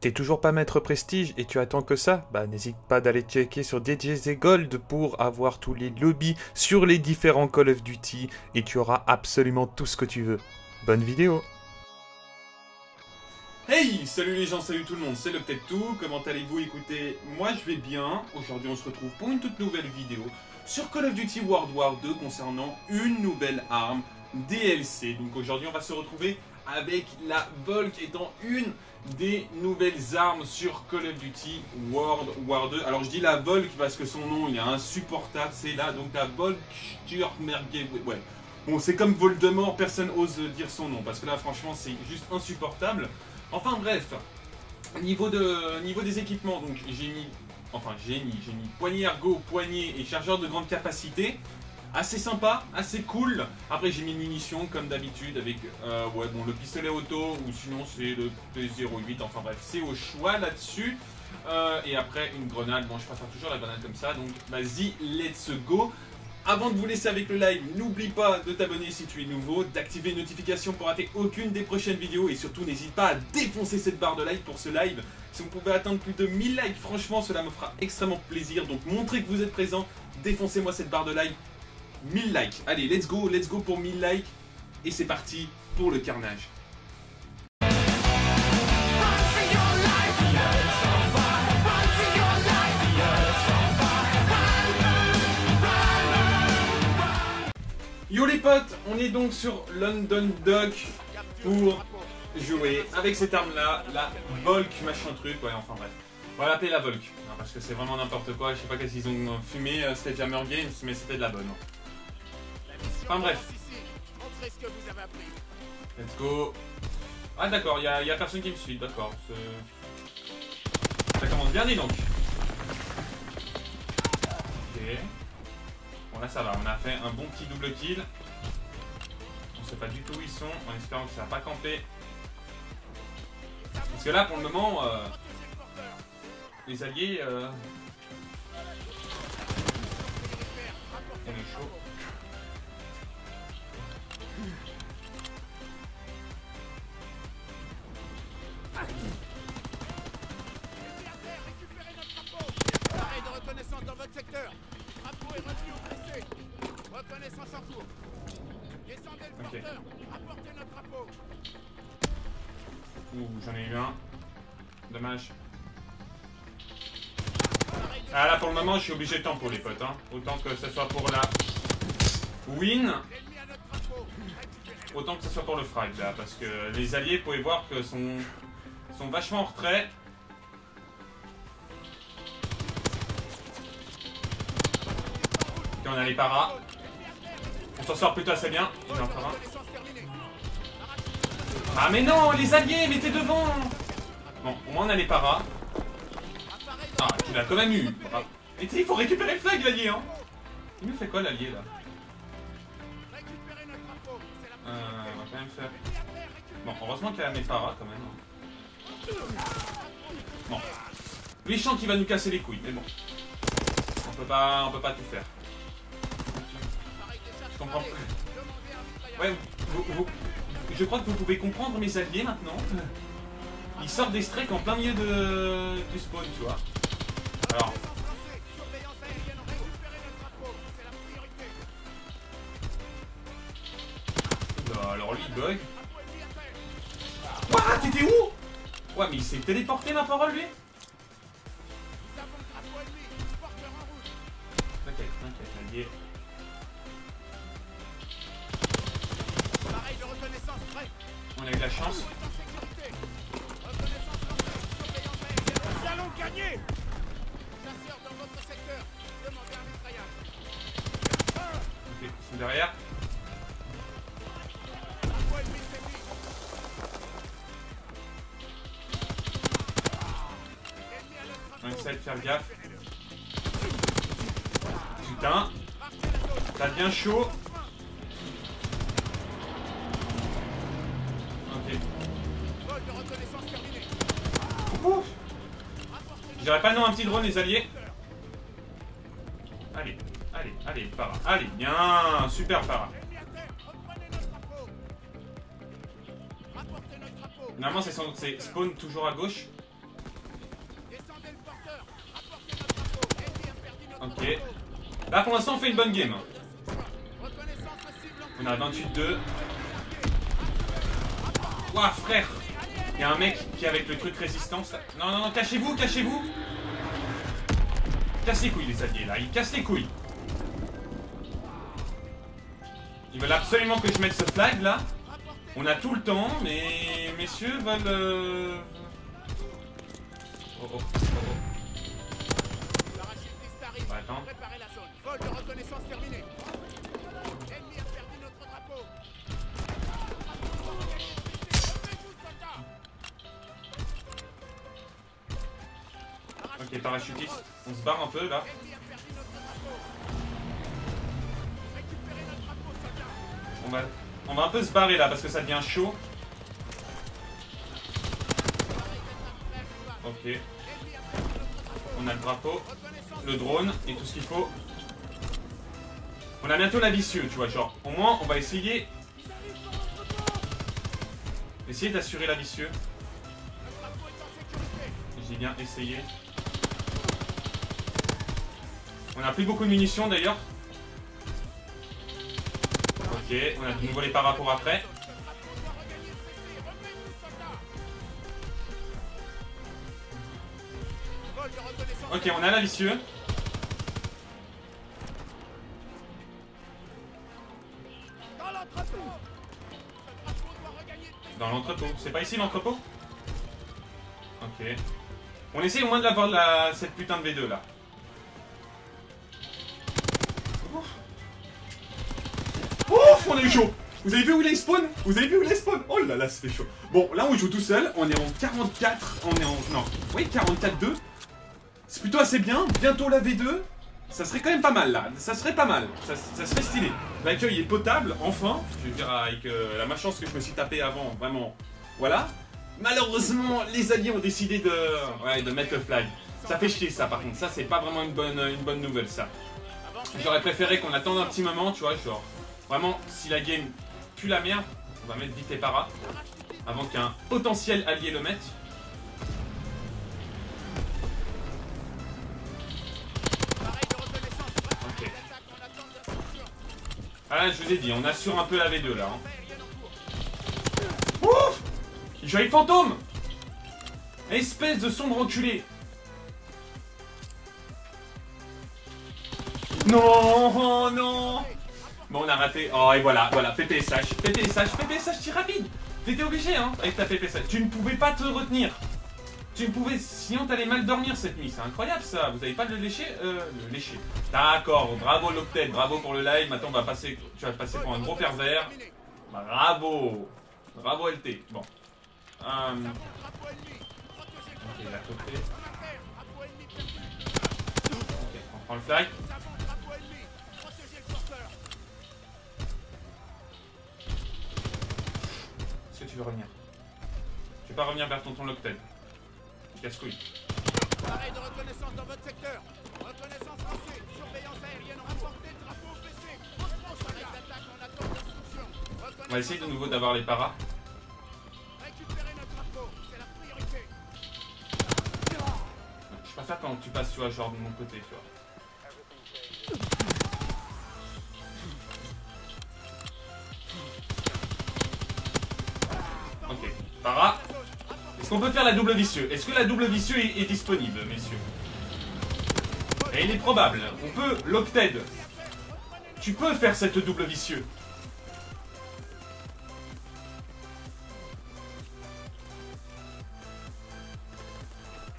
T'es toujours pas maître prestige et tu attends que ça? Bah n'hésite pas d'aller checker sur DJZ Gold pour avoir tous les lobbies sur les différents Call of Duty et tu auras absolument tout ce que tu veux. Bonne vidéo! Hey! Salut les gens, salut tout le monde, c'est le peut-être comment allez-vous? Écoutez, moi je vais bien, aujourd'hui on se retrouve pour une toute nouvelle vidéo sur Call of Duty World War 2 concernant une nouvelle arme DLC. Donc aujourd'hui on va se retrouver avec la Volk étant une des nouvelles armes sur Call of Duty World War 2. Alors je dis la Volk parce que son nom il est insupportable, c'est là donc la Volk. Ouais. Bon, c'est comme Voldemort, personne ose dire son nom parce que là franchement c'est juste insupportable. Enfin bref, niveau, de, niveau des équipements, donc j'ai mis, enfin j'ai mis, mis poignée ergo, poignée et chargeur de grande capacité assez sympa, assez cool. Après j'ai mis munitions comme d'habitude avec euh, ouais, bon, le pistolet auto ou sinon c'est le P08, enfin bref, c'est au choix là-dessus. Euh, et après une grenade, bon je préfère toujours la grenade comme ça, donc vas-y, let's go. Avant de vous laisser avec le live, n'oublie pas de t'abonner si tu es nouveau, d'activer les notifications pour rater aucune des prochaines vidéos et surtout n'hésite pas à défoncer cette barre de like pour ce live. Si vous pouvez atteindre plus de 1000 likes, franchement cela me fera extrêmement plaisir. Donc montrez que vous êtes présent, défoncez-moi cette barre de like, 1000 likes. Allez, let's go, let's go pour 1000 likes. Et c'est parti pour le carnage. Yo les potes, on est donc sur London Dock pour jouer avec cette arme là, la Volk machin truc, ouais enfin bref. On va l'appeler la Volk, parce que c'est vraiment n'importe quoi, je sais pas qu'est-ce qu'ils ont fumé, euh, c'était Jammer Games, mais c'était de la bonne. Enfin bref. Let's go. Ah d'accord, il y, a personne qui me suit, d'accord. Ça commence bien dis donc. Ok. Bon là ça va, on a fait un bon petit double kill. On sait pas du tout où ils sont, en espérant que ça va pas camper. Parce que là pour le moment, euh, les alliés... Euh, on est chaud. Secteur. Drapeau est revenu ou blessé. Reconnaissance en cours. Descendez le Ok. porteur. Apportez notre drapeau. Ouh, j'en ai eu un. Dommage. Ah là pour le moment je suis obligé de temps pour les potes hein. Autant que ce soit pour la win Autant que ce soit pour le frag là parce que les alliés vous pouvez voir que sont, sont vachement en retrait. On a les paras. On s'en sort plutôt assez bien. Ah mais non les alliés mettez devant Bon au moins on a les paras. Ah tu l'as quand même eu. Et tu sais il faut récupérer le flag l'allié hein. Il nous fait quoi l'allié là Euh, on va quand même faire. Bon, heureusement qu'il a mes paras quand même. Bon. Lui, je qu'il va nous casser les couilles, mais bon. On peut pas, on peut pas tout faire. Ouais, vous, vous- je crois que vous pouvez comprendre mes alliés maintenant. Ils sortent des strikes en plein milieu de, du spawn, tu vois. Alors, bah, alors lui, il bug. What T'étais où? Ouais, mais il s'est téléporté, ma parole, lui? T'inquiète, t'inquiète, allié. On a eu de la chance. Allons gagner. Ok, ils sont derrière. On essaie de faire gaffe. Putain, ça devient chaud. J'aurais pas non un petit drone, les alliés. Allez, allez, allez, para. Allez, bien, super para. Normalement, c'est spawn toujours à gauche. Ok. Là, pour l'instant, on fait une bonne game. Hein. On a 28-2. Ouah, frère il y a un mec qui est avec le truc résistance. là. Non, non, non, cachez-vous, cachez-vous Casse les couilles, les alliés, là. Ils cassent les couilles. Ils veulent absolument que je mette ce flag, là. On a tout le temps, mais messieurs veulent... euh, Oh, oh, oh, oh. Bah, attends. Ok, parachutiste. On se barre un peu, là. On va, on va un peu se barrer, là, parce que ça devient chaud. Ok. On a le drapeau. Le drone et tout ce qu'il faut. On a bientôt la vicieux, tu vois, genre, au moins on va essayer essayer d'assurer la vicieux. J'ai bien essayé. On a plus beaucoup de munitions d'ailleurs. Ok, on a de nouveau les paras pour après. Ok, on a la vicieux. Dans l'entrepôt. C'est pas ici l'entrepôt? Ok. On essaye au moins de l'avoir la... cette putain de V2 là. A Vous avez vu où il est spawn? Vous avez vu où il est spawn? Oh là là, c'était chaud. Bon, là on joue tout seul, on est en 44, on est en... Non, oui, 44-2. C'est plutôt assez bien, bientôt la V2. Ça serait quand même pas mal là, ça serait pas mal, ça, ça serait stylé. L'accueil est potable, enfin. Je veux dire, avec euh, la malchance que je me suis tapé avant, vraiment. Voilà. Malheureusement, les alliés ont décidé de, ouais, de mettre le flag. Ça fait chier ça par contre, ça c'est pas vraiment une bonne, une bonne nouvelle ça. J'aurais préféré qu'on attende un petit moment, tu vois, genre. Vraiment, si la game pue la merde, on va mettre vite les paras. Avant qu'un potentiel allié le mette. Ah là, je vous ai dit, on assure un peu la V2 là. hein. Ouf Il joue fantôme Espèce de sombre enculé Non non Bon, on a raté. Oh, et voilà, voilà, PPSH. PPSH, PPSH, tir rapide T'étais obligé, hein, avec ta PPSH. Tu ne pouvais pas te retenir. Tu ne pouvais... Sinon, t'allais mal dormir cette nuit. C'est incroyable, ça. Vous avez pas de le lécher Euh, le lécher. D'accord, bravo l'octet, bravo pour le live. Maintenant, on va passer... Tu vas passer pour un gros pervers. Bravo Bravo LT. Bon. Le ok. Ok, on prend le flag. Veux revenir Tu veux pas revenir vers tonton Loctet Casse-couille. Pareil de reconnaissance dans votre secteur. Reconnaissance lancée. Surveillance aérienne. Rapportez le drapeau au PC. Appareil d'attaque en attente d'instruction. On va essayer de nouveau d'avoir les paras. Récupérez notre drapeau. C'est la priorité. Je préfère quand tu passes, tu vois, genre de mon côté, tu vois. Qu'on peut faire la double vicieux Est-ce que la double vicieux est, est disponible, messieurs Et il est probable. On peut, l'Octed. Tu peux faire cette double vicieux.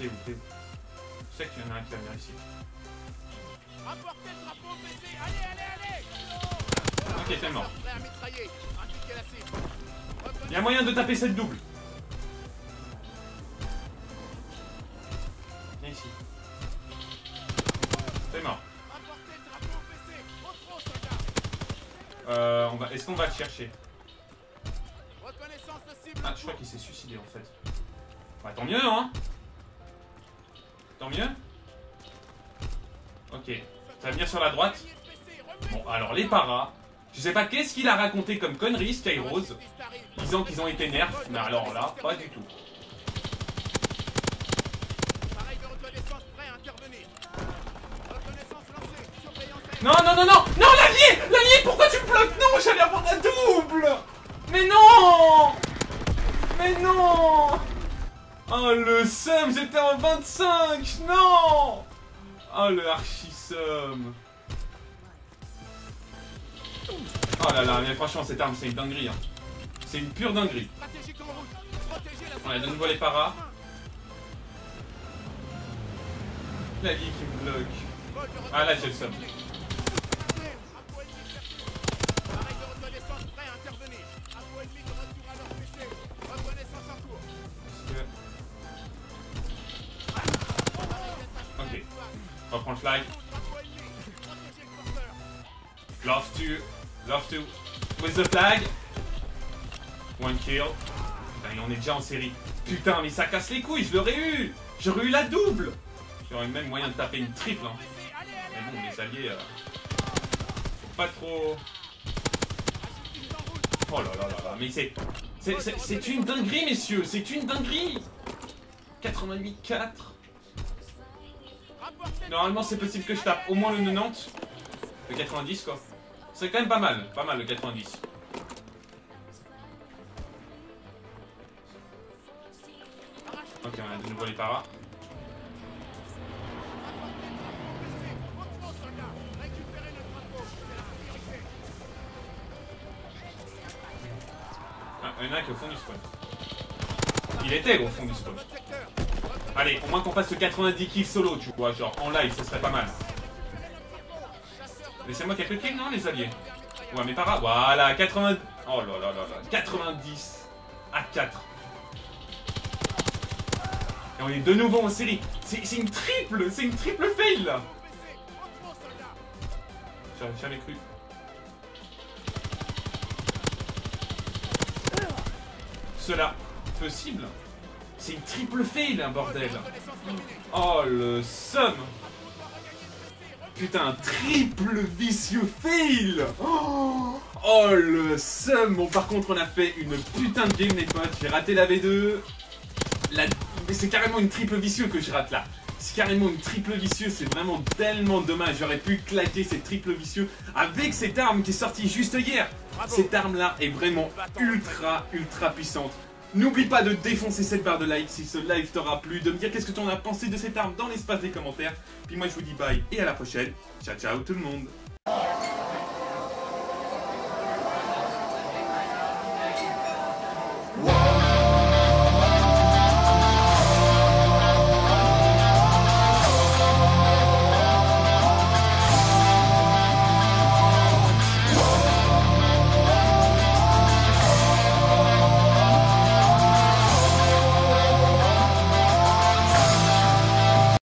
Je sais qu'il y en a un qui va venir ici. Rapportez le drapeau au PC. Allez, allez, allez. Ok, t'es mort. Il y a moyen de taper cette double. Viens ici. T'es mort. Euh, va... Est-ce qu'on va le chercher? Ah, je crois qu'il s'est suicidé en fait. Bah tant mieux, hein Tant mieux Ok. Ça va venir sur la droite. Bon, alors les paras. Je sais pas qu'est-ce qu'il a raconté comme connerie, Skyrose, disant qu'ils ont été nerfs, mais alors là, pas du tout. Pareil de reconnaissance prêt à intervenir. Reconnaissance Non, non, non, non Non, l'allié L'allié, pourquoi tu me bloques? Non, j'allais avoir la double Mais non Mais non Oh, le seum, j'étais en 25 Non Oh, le archi-seum Oh là là, mais franchement, cette arme, c'est une dinguerie. Hein. C'est une pure dinguerie. La Voilà, de nouveau les paras. L'allié qui me bloque. Ah, là, j'ai le seum. On reprend le flag. Love to. Love to. With the flag. One kill. Putain, et on est déjà en série. Putain, mais ça casse les couilles, je l'aurais eu. J'aurais eu la double. J'aurais même moyen de taper une triple. Hein. Mais bon, les alliés. euh, pas trop. Oh là là là là, mais C'est c'est une dinguerie, messieurs, c'est une dinguerie 88-4. Normalement, c'est possible que je tape au moins le 90. Le 90, quoi. C'est quand même pas mal, pas mal le 90. Ok, on a de nouveau les paras. Ah, il y en a qui est au fond du spawn. Il était au fond du spawn. Allez, au moins qu'on fasse le 90 kills solo, tu vois, genre en live, ce serait pas mal. Laissez-moi quelques kills, non, les alliés Ouais, mais para. Voilà, 80. Oh là là là là. 90 à 4. Et on est de nouveau en série. C'est une triple, c'est une triple fail là. J'aurais jamais cru. Cela, possible C'est une triple fail, un bordel. Oh le somme Putain, triple vicieux fail oh, le seum Bon par contre on a fait une putain de game les potes, j'ai raté la V2. La... Mais c'est carrément une triple vicieux que je rate là. C'est carrément une triple vicieux, c'est vraiment tellement dommage. J'aurais pu claquer cette triple vicieux avec cette arme qui est sortie juste hier. Cette arme là est vraiment ultra ultra puissante. N'oublie pas de défoncer cette barre de like si ce live t'aura plu, de me dire qu'est-ce que tu en as pensé de cette arme dans l'espace des commentaires. Puis moi je vous dis bye et à la prochaine. Ciao ciao tout le monde.